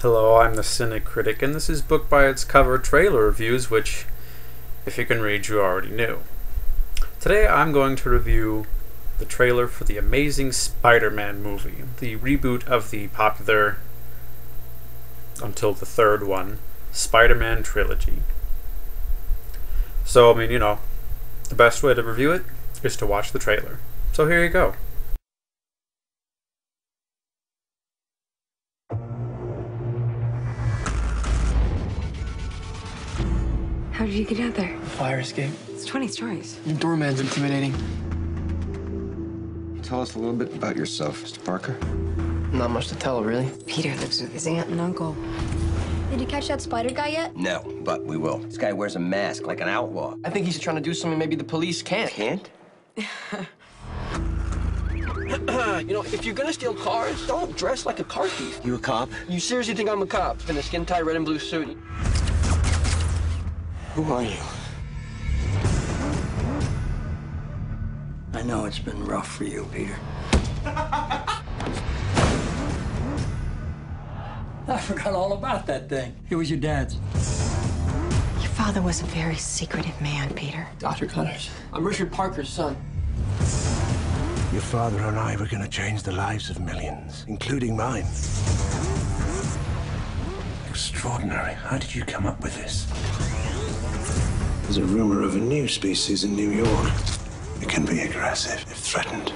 Hello, I'm the Cynic Critic, and this is Book by Its Cover trailer reviews, which, if you can read, you already knew. Today I'm going to review the trailer for the Amazing Spider Man movie, the reboot of the popular, until the third one, Spider Man trilogy. So, I mean, you know, the best way to review it is to watch the trailer. So here you go. How did you get out there? Fire escape. It's 20 stories. Your doorman's intimidating. Tell us a little bit about yourself, Mr. Parker. Not much to tell, really. Peter lives with his aunt and uncle. Did you catch that spider guy yet? No, but we will. This guy wears a mask like an outlaw. I think he's trying to do something maybe the police can't. Can't? you know, if you're gonna steal cars, don't dress like a car thief. You a cop? You seriously think I'm a cop in a skin tight red and blue suit? Who are you? I know it's been rough for you, Peter. I forgot all about that thing. It was your dad's. Your father was a very secretive man, Peter. Dr. Connors. I'm Richard Parker's son. Your father and I were going to change the lives of millions, including mine. Extraordinary. How did you come up with this? There's a rumor of a new species in New York. It can be aggressive if threatened.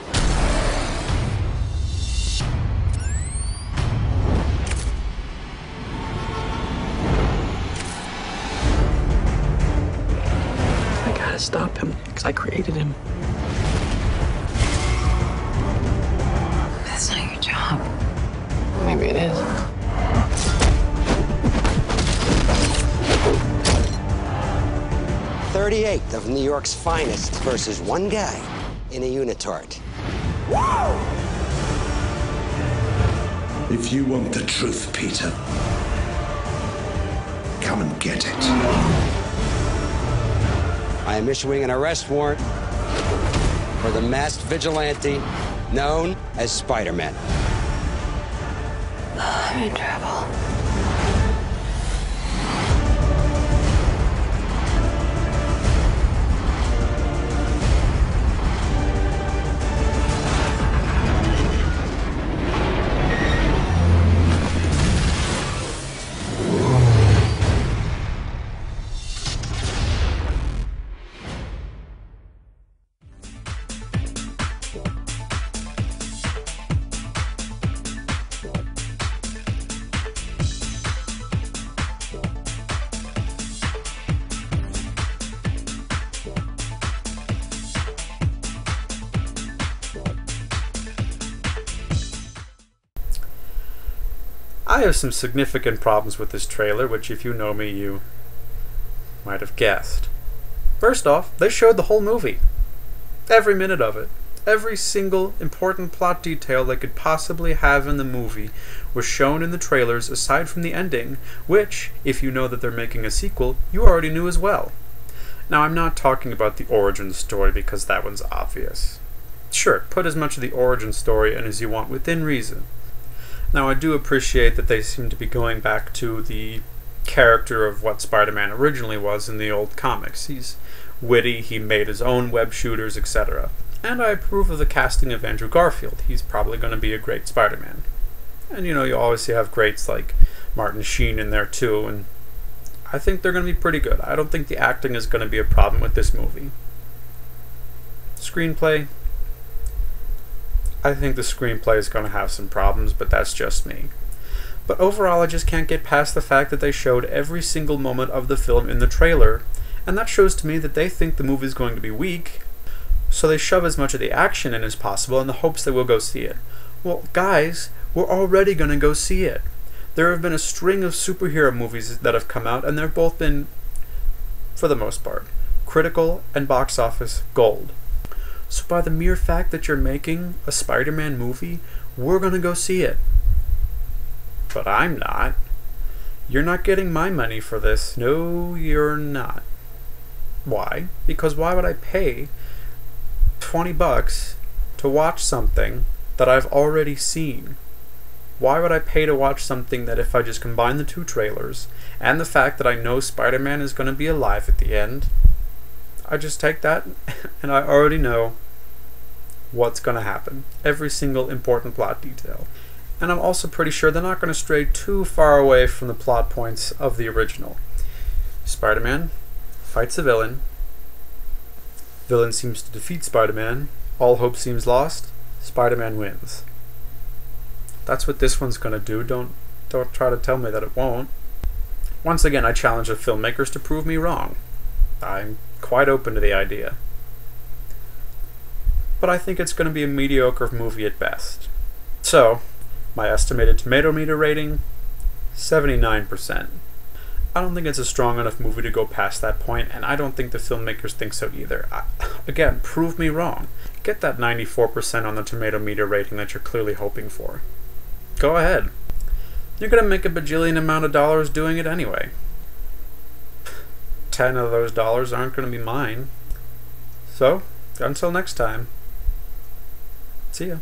I gotta stop him, because I created him. That's not your job. Maybe it is. Thirty-eight of New York's finest versus one guy in a unitard. If you want the truth, Peter, come and get it. I am issuing an arrest warrant for the masked vigilante known as Spider-Man. I'm in trouble. I have some significant problems with this trailer, which, if you know me, you might have guessed. First off, they showed the whole movie. Every minute of it. Every single important plot detail they could possibly have in the movie was shown in the trailers aside from the ending, which, if you know that they're making a sequel, you already knew as well. Now, I'm not talking about the origin story because that one's obvious. Sure, put as much of the origin story in as you want within reason. Now, I do appreciate that they seem to be going back to the character of what Spider Man originally was in the old comics. He's witty, he made his own web shooters, etc. And I approve of the casting of Andrew Garfield. He's probably going to be a great Spider Man. And you know, you always have greats like Martin Sheen in there too, and I think they're going to be pretty good. I don't think the acting is going to be a problem with this movie. Screenplay, I think the screenplay is going to have some problems, but that's just me. But overall, I just can't get past the fact that they showed every single moment of the film in the trailer, and that shows to me that they think the movie is going to be weak, so they shove as much of the action in as possible in the hopes that we'll go see it. Well, guys, we're already going to go see it. There have been a string of superhero movies that have come out, and they've both been, for the most part, critical and box office gold. So by the mere fact that you're making a Spider-Man movie, we're going to go see it. But I'm not. You're not getting my money for this. No, you're not. Why? Because why would I pay 20 bucks to watch something that I've already seen? Why would I pay to watch something that if I just combine the two trailers and the fact that I know Spider Man is going to be alive at the end, I just take that and I already know what's going to happen. Every single important plot detail. And I'm also pretty sure they're not going to stray too far away from the plot points of the original. Spider Man fights a villain. Villain seems to defeat Spider Man. All hope seems lost. Spider Man wins. That's what this one's going to do. Don't don't try to tell me that it won't. Once again, I challenge the filmmakers to prove me wrong. I'm quite open to the idea. But I think it's going to be a mediocre movie at best. So, my estimated tomato meter rating 79%. I don't think it's a strong enough movie to go past that point, and I don't think the filmmakers think so either. I, again, prove me wrong. Get that 94% on the tomato meter rating that you're clearly hoping for. Go ahead. You're going to make a bajillion amount of dollars doing it anyway. 10 of those dollars aren't going to be mine. So, until next time, see ya.